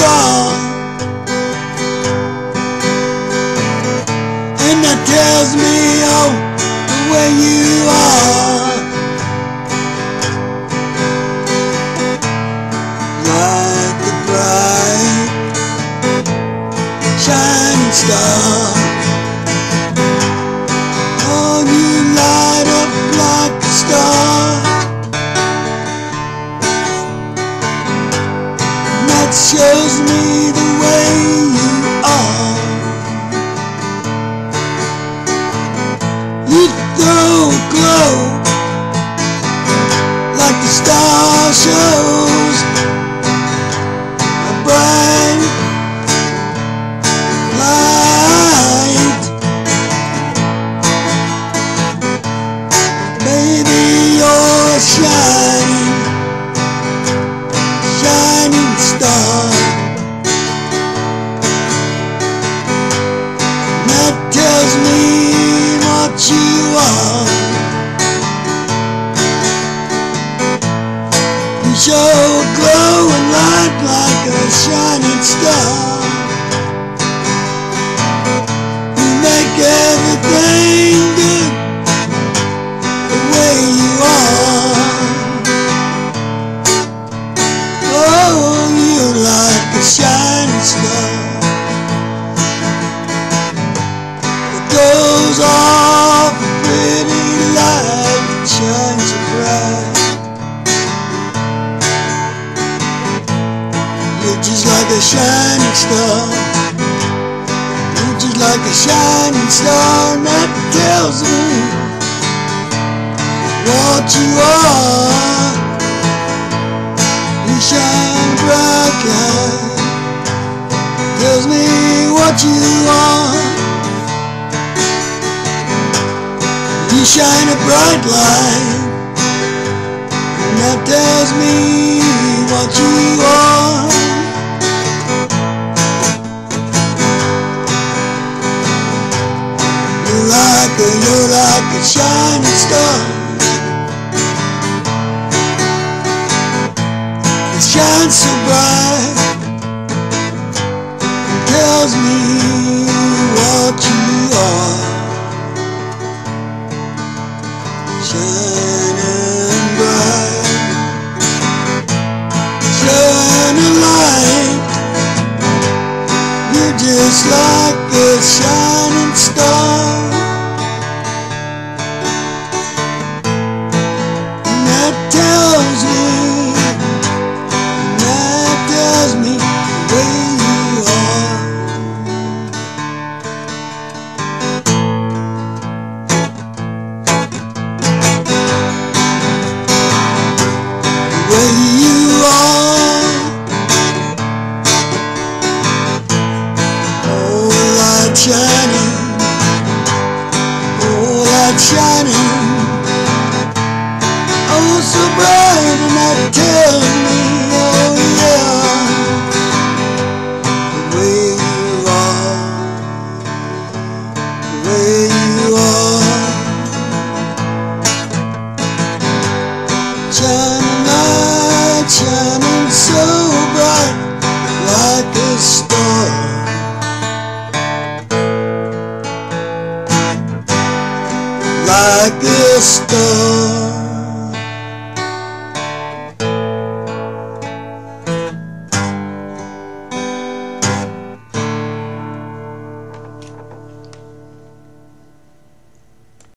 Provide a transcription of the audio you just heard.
like. And that tells me, oh, the way you are. Like a bright, shining star. You a shining star. You make everything good the way you are. Oh, you're like a shining star that goes off shining star. You're just like a shining star, that tells me what you are. You shine bright light, tells me what you are. You shine a bright light, and that tells me what you are. You're like a shining star. It shines so bright. It tells me what you are. Shining bright. Shining light. You're just like a light like a star.